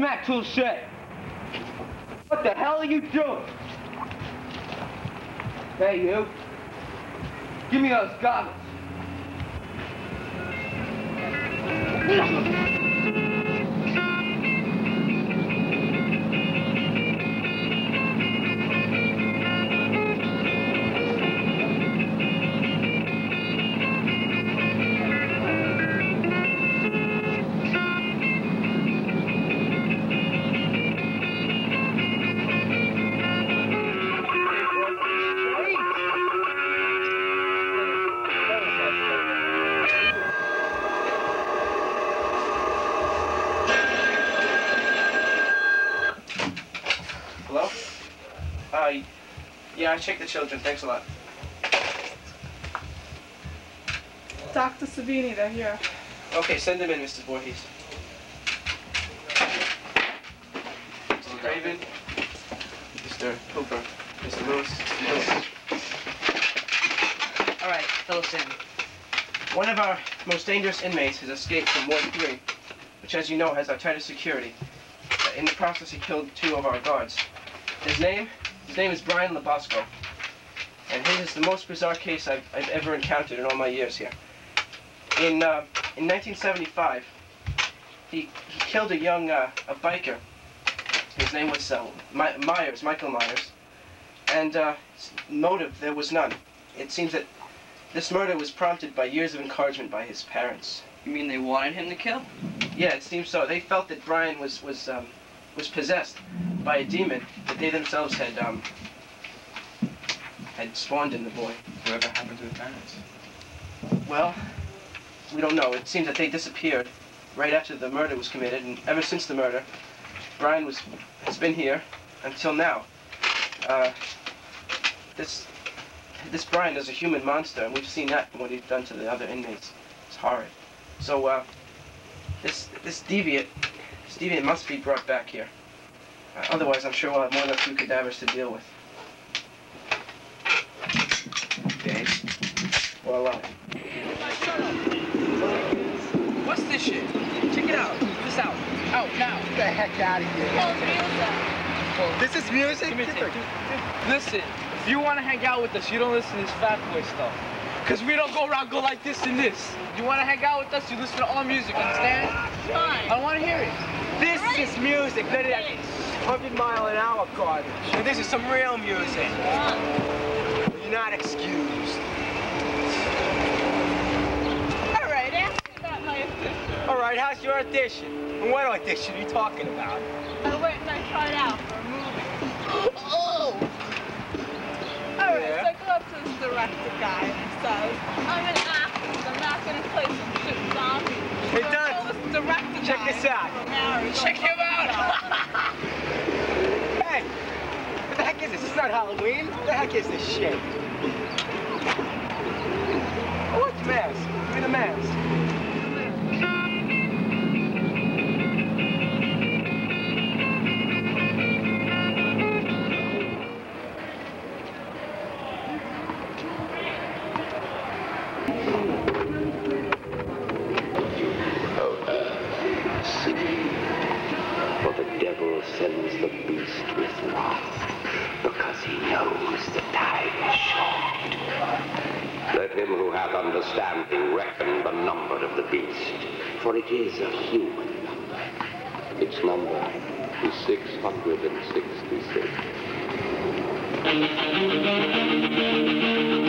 back, Touche. What the hell are you doing? Hey, you. Give me those goggles. Yeah, I checked the children. Thanks a lot. Dr. Savini, they're here. Okay, send them in, Mrs. Voorhees. Mr. Craven, Mr. Hooper, Mr. Lewis, Mr. Lewis. All right, fill us in. One of our most dangerous inmates has escaped from Ward 3, which, as you know, has our tightest security. In the process, he killed two of our guards. His name? His name is Brian Lobosco. And his is the most bizarre case I've, I've ever encountered in all my years here. In, uh, in 1975, he, he killed a young uh, a biker. His name was uh, My- Myers, Michael Myers. And uh, motive, there was none. It seems that this murder was prompted by years of encouragement by his parents. You mean they wanted him to kill? Yeah, it seems so. They felt that Brian was was um, was possessed by a demon that they themselves had um, had spawned in the boy. Whatever happened to his parents? Well, we don't know. It seems that they disappeared right after the murder was committed, and ever since the murder, Brian was has been here until now. Uh, this this Brian is a human monster, and we've seen that what he's done to the other inmates. It's horrid. So uh, this this deviant this deviant must be brought back here. Uh, otherwise, I'm sure we'll have more than a few cadavers to deal with. Okay. Well, uh, What's this shit? Check it out. This out. Out now. Get the heck out of here. This is music? Give me a Get tape. the- Listen, if you want to hang out with us, you don't listen to this fat boy stuff. Because we don't go around go like this and this. You want to hang out with us, you listen to all music, understand? Fine. I don't want to hear it. This is music, none of that 100 mile an hour garbage. And this is some real music. You're not excused. All right, ask me about my audition. All right, how's your audition? And what audition are you talking about? I went and I tried out for a movie. Oh! All right, Yeah? so I go up to this director guy and he says, I'm an actor. I'm not going to play some shit zombie. Hey, So I Doug, tell this director check guy, this out. Check him out. Hey, what the heck is? It's not Halloween. What the heck is this shit? For it is a human number. Its number is 666.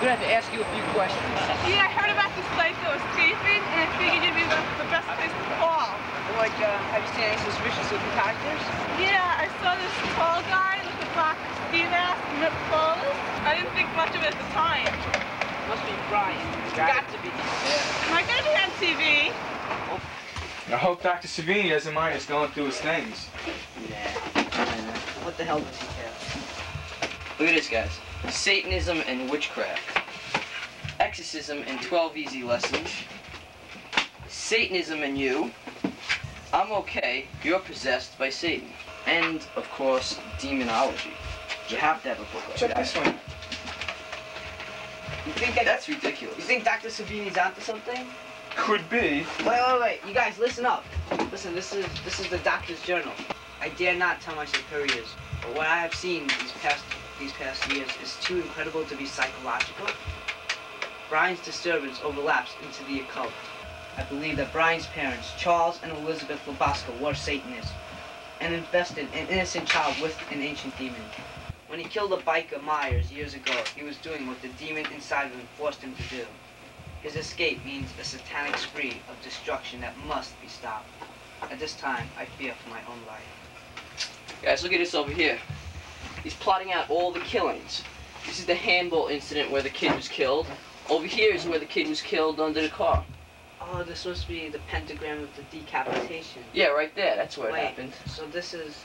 Dead. I'm gonna have to ask you a few questions. Yeah, I heard about this place that was escaping, and I figured it'd be the, the best place to call. Like, uh, have you seen any suspicious looking characters? Yeah, I saw this tall guy with the black ski mask and ripped clothes. I didn't think much of it at the time. Must be Brian. It's got to be. Am I gonna be on TV? I hope Dr. Savini doesn't mind us going through his things. Yeah. What the hell does he care? Look at this, guys. Satanism and witchcraft. Exorcism and 12 easy lessons. Satanism and you. I'm okay. You're possessed by Satan. And, of course, demonology. You have to have a book like Check that. this one. You think that, that's ridiculous. You think Dr. Savini's onto something? Could be. Wait, wait, wait. You guys, listen up. Listen, this is this is the doctor's journal. I dare not tell my superiors, but what I have seen these past these past years is too incredible to be psychological. Brian's disturbance overlaps into the occult. I believe that Brian's parents, Charles and Elizabeth Lobosco, were Satanists and invested an innocent child with an ancient demon. When he killed the biker Myers years ago, he was doing what the demon inside of him forced him to do. His escape means a satanic spree of destruction that must be stopped. At this time, I fear for my own life. Guys, look at this over here. He's plotting out all the killings. This is the handball incident where the kid was killed. Over here is where the kid was killed under the car. Oh, this must be the pentagram of the decapitation. Yeah, right there. That's where it happened. so this is...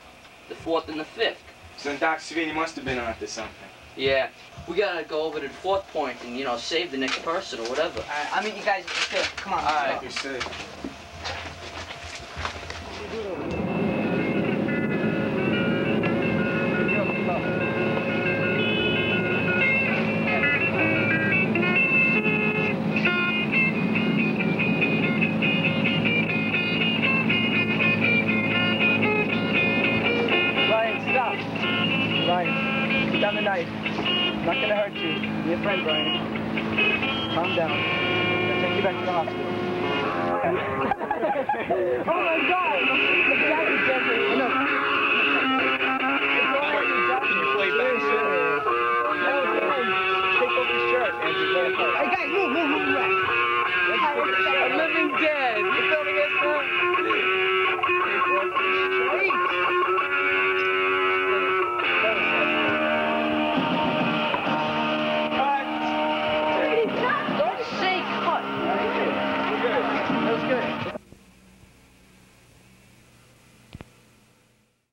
The fourth and the fifth. So then Dr. Savini must have been onto something. Yeah. We gotta go over to the fourth point and, you know, save the next person or whatever. Alright, I mean, you guys, here, come on. let's Alright. go. You friend, Ryan. Calm down.